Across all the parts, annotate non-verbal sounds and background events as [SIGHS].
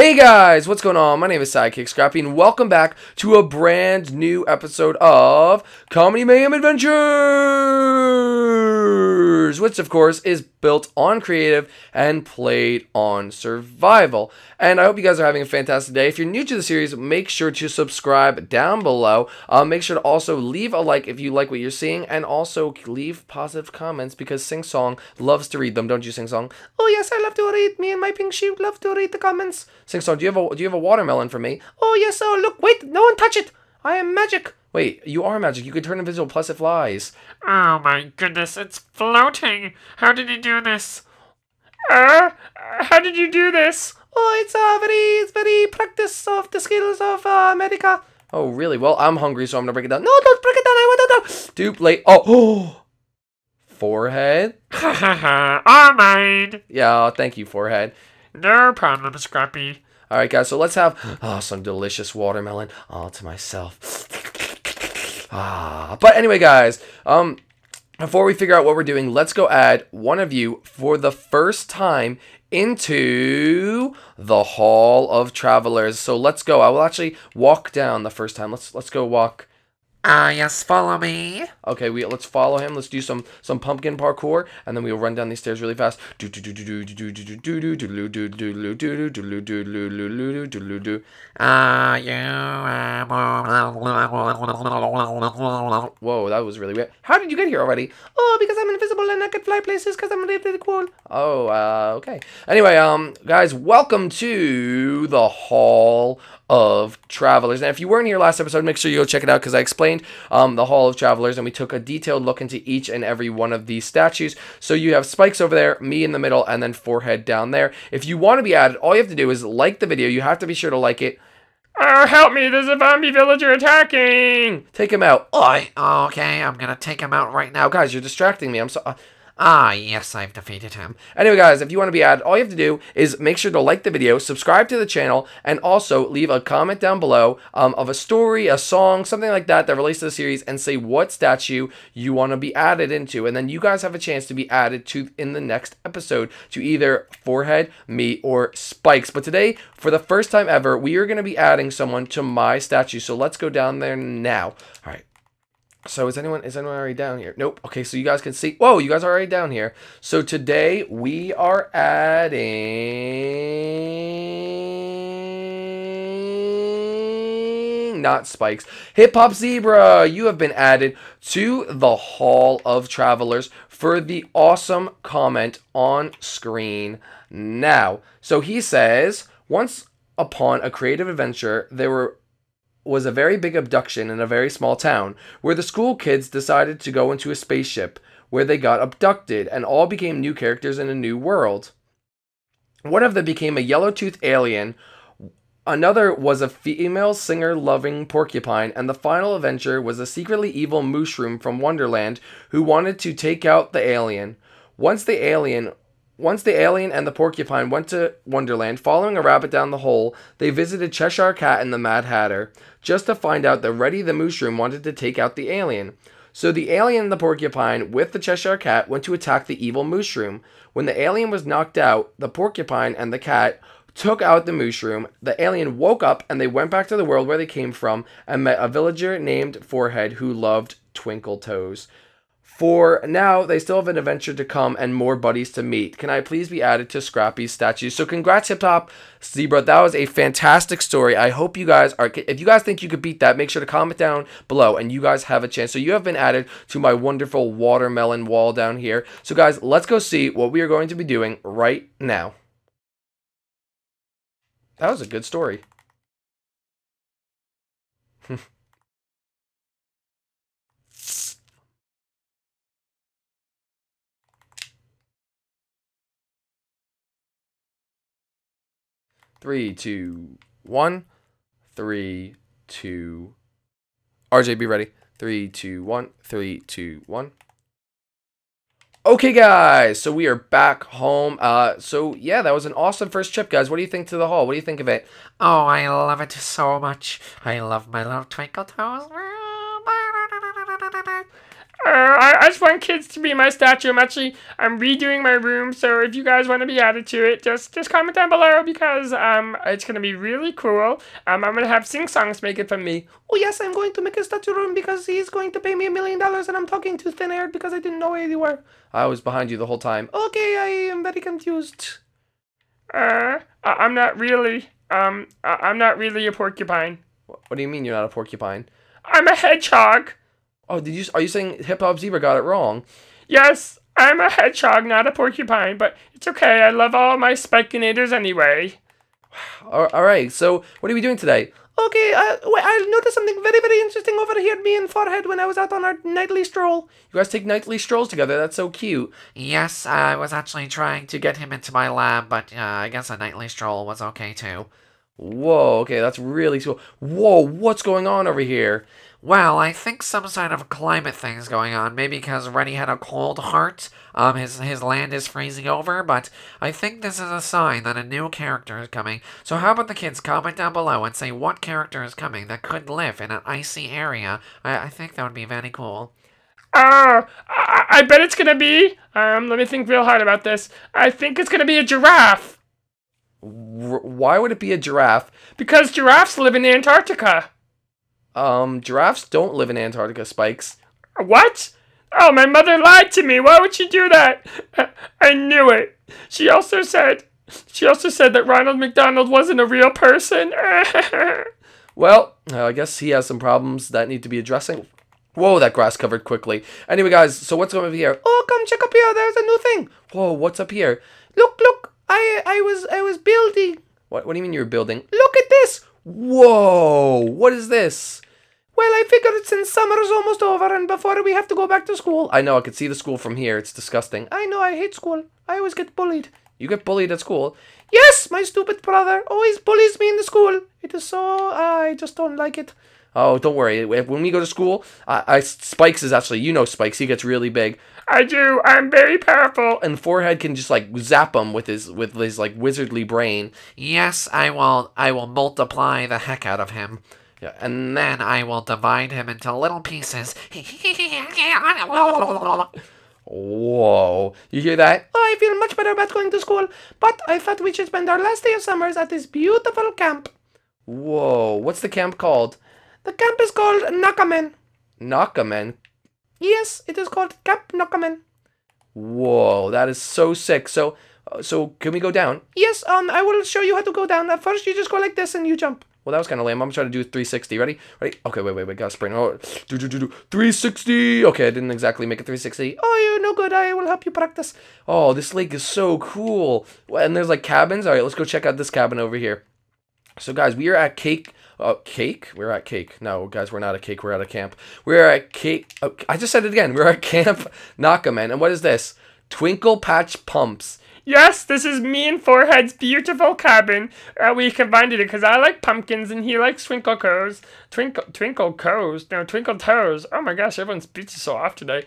Hey guys, what's going on? My name is Sidekick Scrappy, and welcome back to a brand new episode of Comedy Mayhem Adventures, which of course is built on creative and played on survival. And I hope you guys are having a fantastic day. If you're new to the series, make sure to subscribe down below. Uh, make sure to also leave a like if you like what you're seeing, and also leave positive comments because Sing Song loves to read them. Don't you, Sing Song? Oh yes, I love to read. Me and my pink sheep love to read the comments. Sing Song, do you have a do you have a watermelon for me? Oh yes. Oh look, wait, no one touch it. I am magic. Wait, you are magic. You can turn invisible, plus it flies. Oh my goodness, it's floating. How did you do this? Uh, how did you do this? Oh, it's uh, very, it's very practice of the skills of uh, Medica. Oh, really? Well, I'm hungry, so I'm gonna break it down. No, don't break it down. I want to know. Dupe, late. Oh, oh. [GASPS] Forehead? Ha ha ha, all mine. Yeah, thank you, forehead. No problem, Scrappy. All right, guys, so let's have oh, some delicious watermelon all to myself. ah, but anyway, guys, um, before we figure out what we're doing, let's go add one of you for the first time into the Hall of Travelers. So let's go. I will actually walk down the first time. Let's let's go walk. Ah, yes, follow me. Okay, we let's follow him. Let's do some some pumpkin parkour, and then we'll run down these stairs really fast. Ah, you. Whoa, that was really weird. How did you get here already? Oh, because I'm invisible and I can fly places because I'm really cool. Oh, uh, okay. Anyway, um, guys, welcome to the Hall of Travelers. And if you weren't here last episode, make sure you go check it out because I explained um, the Hall of Travelers and we took a detailed look into each and every one of these statues. So you have Spikes over there, me in the middle, and then Forehead down there. If you want to be added, all you have to do is like the video. You have to be sure to like it. Oh, help me, there's a zombie villager attacking. Take him out. Oi, okay, I'm gonna take him out right now. Now, guys, you're distracting me. I'm so. Uh, Ah, yes, I've defeated him. Anyway, guys, if you want to be added, all you have to do is make sure to like the video, subscribe to the channel, and also leave a comment down below um, of a story, a song, something like that that relates to the series, and say what statue you want to be added into. And then you guys have a chance to be added to in the next episode to either Forehead, me, or Spikes. But today, for the first time ever, we are going to be adding someone to my statue. So let's go down there now. All right. So is anyone is anyone already down here? Nope. Okay, so you guys can see. Whoa, you guys are already down here. So today we are adding not spikes. Hip Hop Zebra, you have been added to the Hall of Travelers for the awesome comment on screen now. So he says, once upon a creative adventure, there were was a very big abduction in a very small town where the school kids decided to go into a spaceship where they got abducted and all became new characters in a new world. One of them became a yellow toothed alien. Another was a female singer loving porcupine, and the final adventure was a secretly evil mushroom from Wonderland who wanted to take out the alien. Once the alien once the alien and the porcupine went to Wonderland, following a rabbit down the hole, they visited Cheshire Cat and the Mad Hatter, just to find out that Reddy the Mushroom wanted to take out the alien. So the alien and the porcupine, with the Cheshire Cat, went to attack the evil mushroom. When the alien was knocked out, the porcupine and the cat took out the mushroom. The alien woke up and they went back to the world where they came from and met a villager named Forehead who loved Twinkle Toes. For now, they still have an adventure to come and more buddies to meet. Can I please be added to Scrappy's statue? So congrats, Hip Hop Zebra. That was a fantastic story. I hope you guys are. If you guys think you could beat that, make sure to comment down below, and you guys have a chance. So you have been added to my wonderful watermelon wall down here. So guys, let's go see what we are going to be doing right now. That was a good story. [LAUGHS] Three, two, one. Three, two. RJ, be ready. Three, two, one. Three, two, one. Okay, guys, so we are back home. Uh, so yeah, that was an awesome first trip, guys. What do you think to the hall? What do you think of it? Oh, I love it so much. I love my little twinkle toes. I, I just want kids to be my statue. I'm actually I'm redoing my room, so if you guys want to be added to it, just just comment down below because um it's gonna be really cool. Um I'm gonna have sing songs make it for me. Oh yes, I'm going to make a statue room because he's going to pay me a million dollars and I'm talking to thin air because I didn't know where you were. I was behind you the whole time. Okay, I am very confused. Uh, I'm not really um I'm not really a porcupine. What do you mean you're not a porcupine? I'm a hedgehog. Oh, did you? Are you saying Hip Hop Zebra got it wrong? Yes, I'm a hedgehog, not a porcupine, but it's okay. I love all my spikinators anyway. [SIGHS] All right. So, what are we doing today? Okay, uh, wait, I noticed something very, very interesting over here at me and Forehead when I was out on our nightly stroll. You guys take nightly strolls together. That's so cute. Yes, I was actually trying to get him into my lab, but uh, I guess a nightly stroll was okay too. Whoa. Okay, that's really cool. Whoa, what's going on over here? Well, I think some sort of climate thing's going on. Maybe because Reddy had a cold heart. Um, his his land is freezing over. But I think this is a sign that a new character is coming. So how about the kids comment down below and say what character is coming that could live in an icy area? I, I think that would be very cool. Oh, I, I bet it's gonna be. Um, let me think real hard about this. I think it's gonna be a giraffe R- why would it be a giraffe? because giraffes live in Antarctica. Um, giraffes don't live in Antarctica, Spikes. What? Oh, my mother lied to me. Why would she do that? [LAUGHS] I knew it. She also said. She also said that Ronald McDonald wasn't a real person. [LAUGHS] Well, uh, I guess he has some problems that need to be addressing. Whoa, that grass covered quickly. Anyway, guys, so what's going on here? Oh, come check up here. There's a new thing. Whoa, what's up here? Look, look. I I was I was building. What what do you mean you're building? Look at this. Whoa, what is this? Well, I figured since summer's almost over and before we have to go back to school. I know, I could see the school from here. It's disgusting. I know, I hate school. I always get bullied. You get bullied at school? Yes, my stupid brother always bullies me in the school. It is so, I just don't like it. Oh, don't worry. When we go to school, I, I Spikes is actually, you know Spikes, he gets really big. I do. I'm very powerful. And Forehead can just like zap him with his with his like wizardly brain. Yes, I will. I will multiply the heck out of him. Yeah, And then I will divide him into little pieces. [LAUGHS] Whoa. You hear that? Oh, I feel much better about going to school. But I thought we should spend our last day of summers at this beautiful camp. Whoa. What's the camp called? The camp is called Nakamen. Nakamen? Yes, it is called Camp Nakamen. Whoa, that is so sick. So, uh, so can we go down? Yes, um, I will show you how to go down. At first, you just go like this and you jump. Well, that was kind of lame. I'm trying to do 360. Ready? Ready? Okay, wait, wait, wait. Gotta sprint. Oh, do, do, do, do. 360. Okay, I didn't exactly make it 360. Oh, you're no good. I will help you practice. Oh, this lake is so cool. And there's like cabins. All right, let's go check out this cabin over here. So, guys, we are at Cake. Uh, cake? We're at Cake. No, guys, we're not at Cake. We're at a camp. We're at Cake. Oh, I just said it again. We're at [LAUGHS] Camp Nakamen. And what is this? Twinkle Patch Pumps. Yes, this is me and Forehead's beautiful cabin. Uh, we combined it because I like pumpkins and he likes twinkle toes. Twinkle twinkle toes. No, twinkle toes. Oh my gosh, everyone's speech is so off today.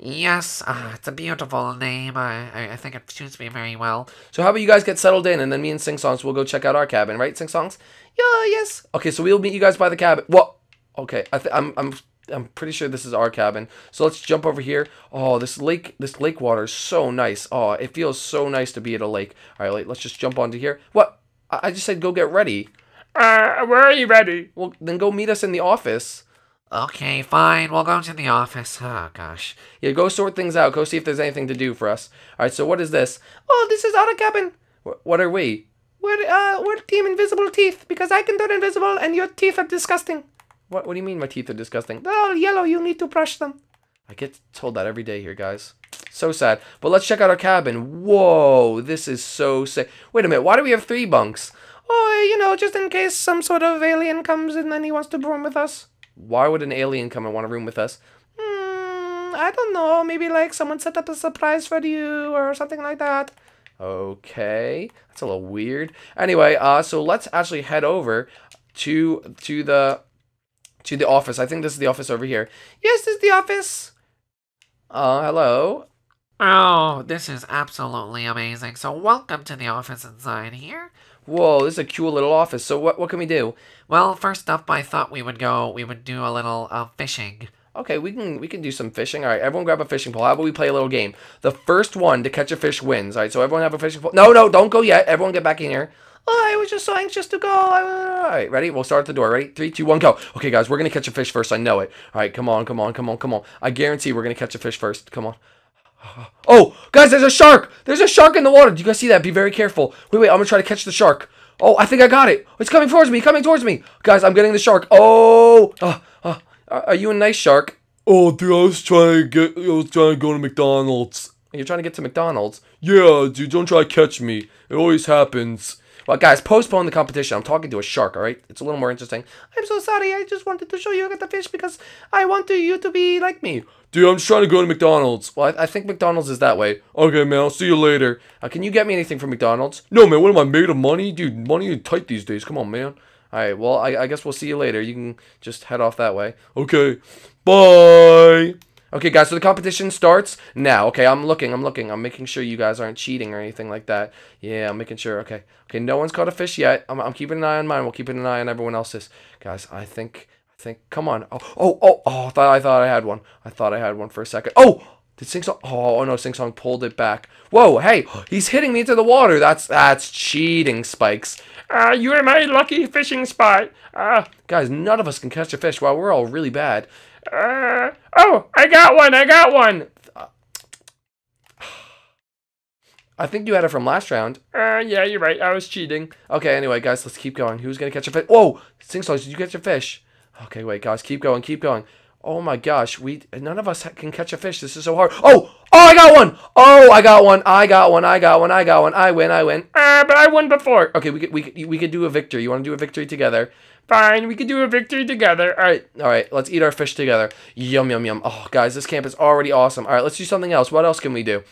yes, uh, it's a beautiful name. I, I, I think it suits me very well. So how about you guys get settled in, and then me and Sing Songs will go check out our cabin, right? Sing Songs. Yeah. Yes. Okay. So we'll meet you guys by the cabin. What? Okay. I th- I'm I'm I'm pretty sure this is our cabin. So let's jump over here. Oh, this lake this lake water is so nice. Oh, it feels so nice to be at a lake. All right, let's just jump onto here. What? I, I just said go get ready. Uh, where are you ready? Well, then go meet us in the office. Okay, fine. We'll go to the office. Oh, gosh. Yeah, go sort things out. Go see if there's anything to do for us. All right. So what is this? Oh, this is our cabin. Wh- What are we? We're uh we're Team Invisible Teeth because I can turn invisible and your teeth are disgusting. What What do you mean my teeth are disgusting? They're all yellow. You need to brush them. I get told that every day here, guys. So sad. But let's check out our cabin. Whoa, this is so sick. Wait a minute. Why do we have three bunks? Oh, you know, just in case some sort of alien comes in and then he wants to room with us. Why would an alien come and want to room with us? Hmm, I don't know. Maybe like someone set up a surprise for you or something like that. Okay, that's a little weird. Anyway, uh, so let's actually head over to to the to the office. I think this is the office over here. Yes, this is the office. Uh, hello. Oh, this is absolutely amazing. So, welcome to the office inside here. Whoa, this is a cool little office. So what what can we do? Well, first up, I thought we would go, we would do a little uh, fishing. Okay, we can we can do some fishing. All right, everyone grab a fishing pole. How about we play a little game? The first one to catch a fish wins. All right, so everyone have a fishing pole. No, no, don't go yet. Everyone get back in here. Oh, I was just so anxious to go. All right, ready? We'll start at the door. Ready? Three, two, one, go. Okay, guys, we're gonna catch a fish first. I know it. All right, come on, come on, come on, come on. I guarantee we're gonna catch a fish first. Come on. [GASPS] Oh, guys, there's a shark. There's a shark in the water. Do you guys see that? Be very careful. Wait, wait. I'm gonna try to catch the shark. Oh, I think I got it. It's coming towards me. Coming towards me. Guys, I'm getting the shark. Oh, uh, uh, are you a nice shark? Oh, dude, I was trying to get, I was trying to go to McDonald's. You're trying to get to McDonald's. Yeah, dude, don't try to catch me. It always happens. Well, guys, postpone the competition. I'm talking to a shark, all right? It's a little more interesting. I'm so sorry. I just wanted to show you I got the fish because I want you to be like me. Dude, I'm just trying to go to McDonald's. Well, I, I think McDonald's is that way. Okay, man, I'll see you later. Uh, can you get me anything from McDonald's? No, man, what am I made of money? Dude, money is tight these days. Come on, man. All right, well, I, I guess we'll see you later. You can just head off that way. Okay, bye. Okay, guys, so the competition starts now. Okay, I'm looking, I'm looking. I'm making sure you guys aren't cheating or anything like that. Yeah, I'm making sure. Okay, okay, no one's caught a fish yet. I'm, I'm keeping an eye on mine. We'll keep an eye on everyone else's. Guys, I think, I think, come on. Oh, oh, oh, oh, I thought I, thought I had one. I thought I had one for a second. Oh! Did Sing Song? Oh, oh no, Sing Song pulled it back. Whoa, hey, he's hitting me into the water. That's that's cheating, Spikes. Uh, you are my lucky fishing spot. Uh, Guys, none of us can catch a fish. Wow, we're all really bad. Uh, oh, I got one, I got one. I think you had it from last round. Uh, yeah, you're right, I was cheating. Okay, anyway, guys, let's keep going. Who's gonna catch a fish? Whoa! Sing Song, did you catch a fish? Okay, wait, guys, keep going, keep going. Oh my gosh, we none of us can catch a fish. This is so hard. Oh! Oh, I got one! Oh, I got one! I got one! I got one! I got one! I win! I win! Uh, but I won before. Okay, we could we could, we could do a victory. You want to do a victory together? Fine, we could do a victory together. All right, all right. Let's eat our fish together. Yum yum yum. Oh, guys, this camp is already awesome. All right, let's do something else. What else can we do?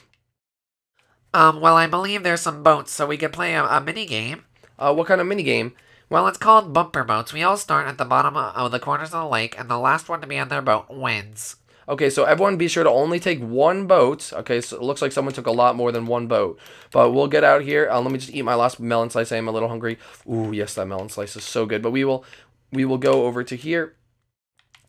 Um, well, I believe there's some boats, so we could play a, a mini game. Uh, what kind of mini game? Well, it's called bumper boats. We all start at the bottom of the corners of the lake, and the last one to be on their boat wins. Okay, so everyone be sure to only take one boat. Okay, so it looks like someone took a lot more than one boat. But we'll get out here. Uh, let me just eat my last melon slice. I am a little hungry. Ooh, yes, that melon slice is so good. But we will we will go over to here.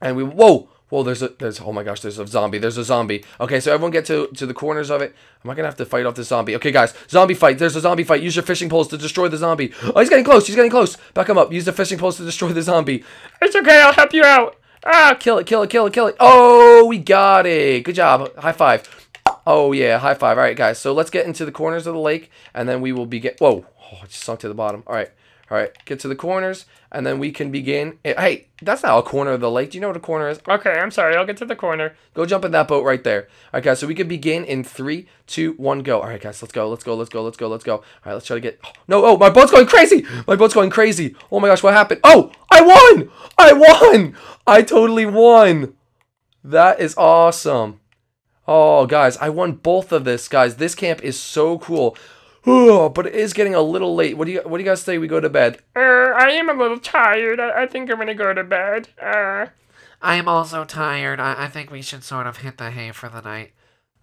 And we whoa! Whoa, there's a there's oh my gosh, there's a zombie. There's a zombie. Okay, so everyone get to to the corners of it. Am I gonna have to fight off this zombie? Okay, guys, zombie fight. There's a zombie fight. Use your fishing poles to destroy the zombie. Oh, he's getting close. He's getting close. Back him up. Use the fishing poles to destroy the zombie. It's okay, I'll help you out. Ah, Kill it, kill it, kill it, kill it. Oh, we got it. Good job. High five. Oh, yeah, high five. All right, guys. So let's get into the corners of the lake, and then we will be get... Whoa. Oh, it just sunk to the bottom. All right. All right. Get to the corners, and then we can begin. Eh, Hey, that's not a corner of the lake. Do you know what a corner is? okay, I'm sorry, I'll get to the corner. Go jump in that boat right there. All right, guys. So we can begin in three, two, one, go. All right, guys. Let's go. Let's go. Let's go. Let's go. Let's go. All right. Let's try to get. No. Oh, my boat's going crazy. My boat's going crazy. Oh my gosh, what happened? Oh, I won. I won. I totally won. That is awesome. Oh, guys, I won both of this, guys. This camp is so cool. Oh, but it is getting a little late. What do you What do you guys say we go to bed? Uh, I am a little tired. I, I think I'm gonna go to bed. Uh, I am also tired. I, I think we should sort of hit the hay for the night.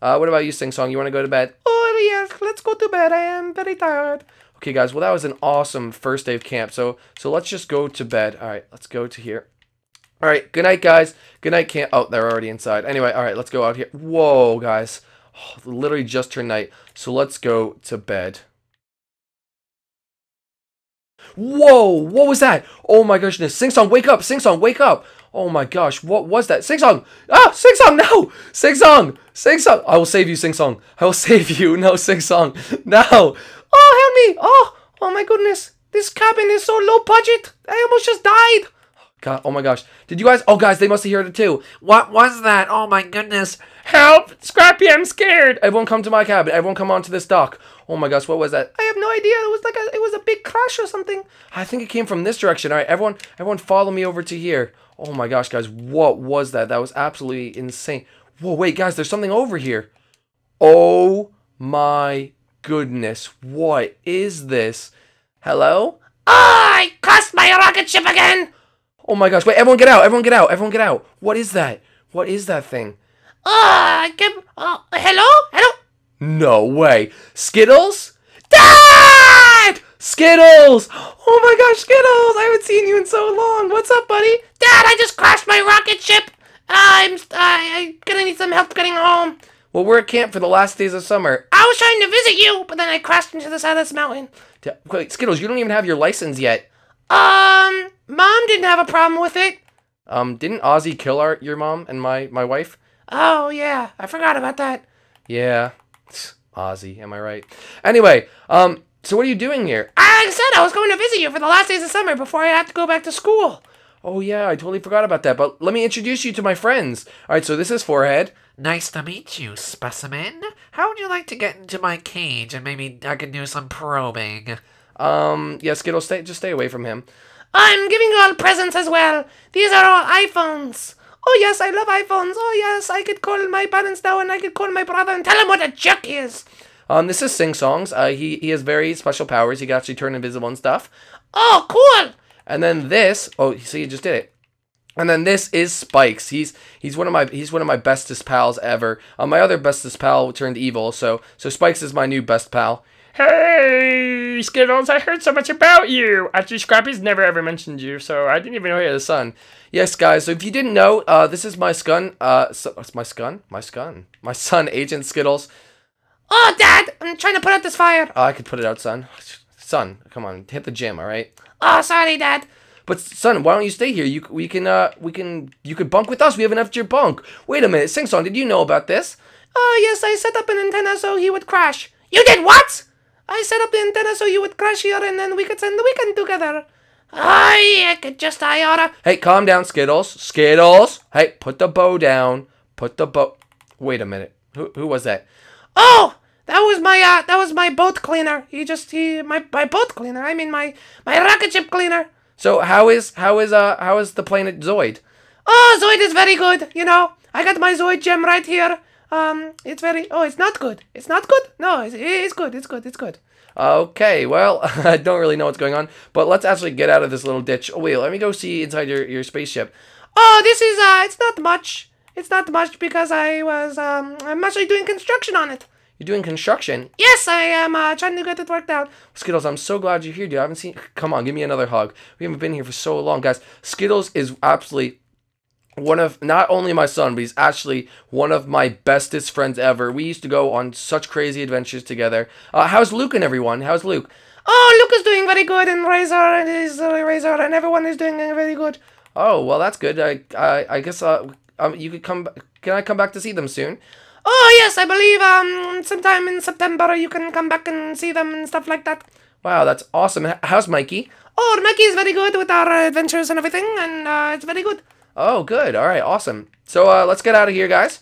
Uh, what about you, Sing Song? You want to go to bed? Oh yes, let's go to bed. I am very tired. Okay, guys. Well, that was an awesome first day of camp. So, so let's just go to bed. All right, let's go to here. All right. Good night, guys. Good night, camp. Oh, they're already inside. Anyway, all right. Let's go out here. Whoa, guys. Oh, literally just turned night. So let's go to bed. Whoa! What was that? Oh my goodness! Sing song, wake up! Sing song, wake up! Oh my gosh! What was that? Sing song! Ah! Sing song! No! Sing song! Sing song! I will save you, sing song. I will [LAUGHS] save you. No, sing song. No! Oh, help me! Oh! Oh my goodness! This cabin is so low budget. I almost just died. God! Oh my gosh! Did you guys? Oh, guys, they must have heard it too. What was that? Oh my goodness. help! Scrappy, I'm scared. Everyone come to my cabin. Everyone come onto this dock. Oh my gosh, what was that? I have no idea. It was like a it was a big crash or something. I think it came from this direction. All right, everyone everyone follow me over to here. Oh my gosh, guys, what was that? That was absolutely insane. Whoa, wait, guys, there's something over here. Oh my goodness. What is this? Hello? I crashed my rocket ship again! Oh my gosh, wait, everyone get out. Everyone get out. Everyone get out. What is that? What is that thing? Ah, I can. Uh, hello? Hello? No way. Skittles? Dad! Skittles! Oh my gosh, Skittles! I haven't seen you in so long. What's up, buddy? Dad, I just crashed my rocket ship! I'm I, I'm gonna need some help getting home. Well, we're at camp for the last days of summer. I was trying to visit you, but then I crashed into the side of this mountain. Wait, Skittles, you don't even have your license yet. Um, mom didn't have a problem with it. Um, didn't Ozzy kill our your mom and my my wife? Oh yeah, I forgot about that. Yeah, [SNIFFS] Ozzy, am I right? Anyway, um, so what are you doing here? I said I was going to visit you for the last days of summer before I have to go back to school. Oh yeah, I totally forgot about that. But let me introduce you to my friends. All right, so this is Forehead. Nice to meet you, specimen. How would you like to get into my cage and maybe I can do some probing? Um, yeah, Skittles, stay just stay away from him. I'm giving you all presents as well. These are all iPhones. Oh yes, I love iPhones. Oh yes, I could call my parents now and I could call my brother and tell him what a jerk he is. Um, this is Sing Songs. Uh, he he has very special powers. He can actually turn invisible and stuff. Oh, cool. And then this, oh, so you just did it. And then this is Spikes. He's he's one of my he's one of my bestest pals ever. Uh, my other bestest pal turned evil, so so Spikes is my new best pal. Hey, Skittles, I heard so much about you. Actually, Scrappy's never ever mentioned you, so I didn't even know he had a son. Yes, guys. So if you didn't know, uh, this is my scun. Uh, so, my scun, my scun, my son, Agent Skittles. Oh, Dad, I'm trying to put out this fire. Uh, I could put it out, son. Son, come on, hit the gym, all right? Oh, sorry, Dad. But son, why don't you stay here? You we can uh we can you could bunk with us. We have an extra bunk. Wait a minute, Sing Song, did you know about this? Oh, yes, I set up an antenna so he would crash. You did what? I set up the antenna so you would crash here and then we could spend the weekend together. I could just I oughta. Hey, calm down, Skittles. Skittles. Hey, put the bow down. Put the bow. Wait a minute. Who who was that? Oh, that was my uh, that was my boat cleaner. He just he my my boat cleaner. I mean my my rocket ship cleaner. So how is how is uh how is the planet Zoid? Oh, Zoid is very good. You know, I got my Zoid gem right here. Um, it's very. Oh, it's not good. It's not good. No, it's, it's good. It's good. It's good. Okay, well, [LAUGHS] I don't really know what's going on, but let's actually get out of this little ditch. Oh, wait, let me go see inside your, your spaceship. Oh, this is uh, it's not much. It's not much because I was um, I'm actually doing construction on it. You're doing construction. Yes, I am uh, trying to get it worked out. Skittles, I'm so glad you're here, dude. I haven't seen. Come on, give me another hug. We haven't been here for so long, guys. Skittles is absolutely one of not only my son, but he's actually one of my bestest friends ever. We used to go on such crazy adventures together. Uh, how's Luke and everyone? How's Luke? Oh, Luke is doing very good, and Razor and his uh, Razor and everyone is doing very good. Oh, well, that's good. I I, I guess uh, um, you could come. Can I come back to see them soon? Oh yes, I believe um sometime in September you can come back and see them and stuff like that. Wow, that's awesome. How's Mikey? Oh, Mikey is very good with our adventures and everything, and uh, it's very good. Oh, good. All right, awesome. So uh, let's get out of here, guys.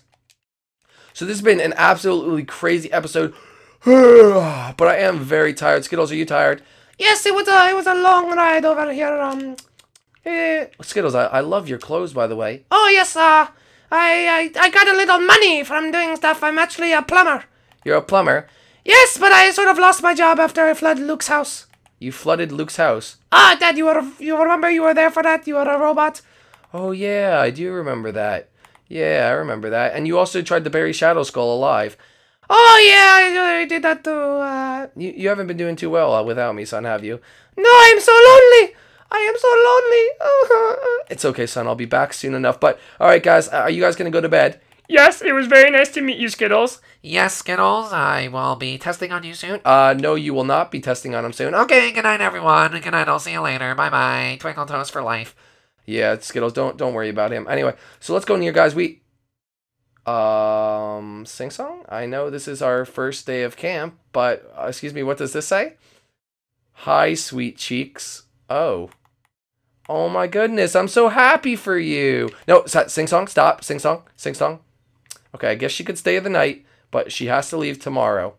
So this has been an absolutely crazy episode, [SIGHS] but I am very tired. Skittles, are you tired? Yes, it was a it was a long ride over here. Um, eh, Skittles, I, I love your clothes, by the way. oh yes, uh, I, I I got a little money from doing stuff. I'm actually a plumber. You're a plumber. Yes, but I sort of lost my job after I flooded Luke's house. You flooded Luke's house. Ah, Dad, you were you remember you were there for that? You were a robot. Oh yeah, I do remember that. Yeah, I remember that. And you also tried to bury Shadow Skull alive. Oh yeah, I, did that too. Uh, You, you haven't been doing too well uh, without me, son, have you? no, I'm so lonely. I am so lonely. [LAUGHS] It's okay, son. I'll be back soon enough. But all right, guys, uh, are you guys gonna go to bed? Yes, it was very nice to meet you, Skittles. Yes, Skittles, I will be testing on you soon. Uh, no, you will not be testing on him soon. Okay. Okay, good night, everyone. Good night, I'll see you later. Bye bye. Twinkle Toes for life. Yeah, Skittles, don't don't worry about him. Anyway, so let's go in here, guys. We um sing song. I know this is our first day of camp, but uh, excuse me, what does this say? Hi, sweet cheeks. Oh, oh my goodness, I'm so happy for you. No, sing song. Stop. Sing song. Sing song. Okay, I guess she could stay the night, but she has to leave tomorrow.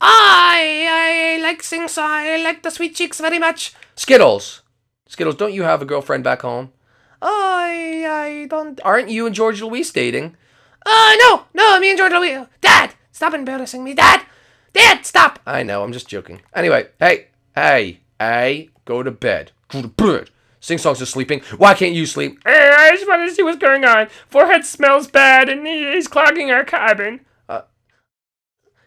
I I like sing song. I like the sweet cheeks very much. Skittles, Skittles, don't you have a girlfriend back home? I I don't. Aren't you and George Louise dating? Uh no no. Me and George Louis. Dad, stop embarrassing me. Dad, Dad, stop. I know, I'm just joking. Anyway, hey, hey, hey, go to bed. Go to bed. Sing Song's just sleeping. Why can't you sleep? I just wanted to see what's going on. Forehead smells bad, and he's clogging our cabin.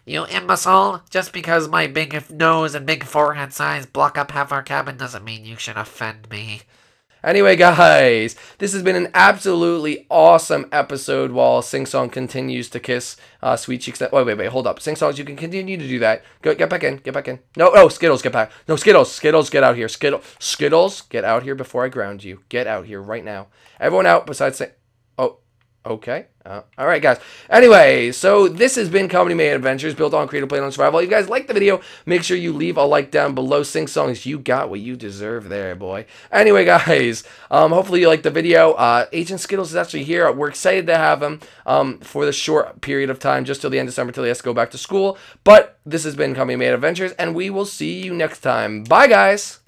You imbecile! Just because my big nose and big forehead size block up half our cabin doesn't mean you should offend me. Anyway, guys, this has been an absolutely awesome episode while Sing Song continues to kiss uh, Sweet Cheeks. Wait, wait, wait, hold up. Sing Songs, you can continue to do that. Go, get back in, get back in. No, oh, Skittles, get back. No, Skittles, Skittles, get out here. Skittles, Skittles, get out here before I ground you. Get out here right now. Everyone out besides Sing. Okay. Uh, all right, guys. Anyway, so this has been Comedy Mayhem Adventures, built on Creative Play on Survival. If you guys like the video, make sure you leave a like down below. Sing songs, you got what you deserve there, boy. Anyway, [LAUGHS] guys, um, hopefully you liked the video. Uh, Agent Skittles is actually here. We're excited to have him um, for the short period of time, just till the end of summer, till he has to go back to school. But this has been Comedy Mayhem Adventures, and we will see you next time. Bye, guys.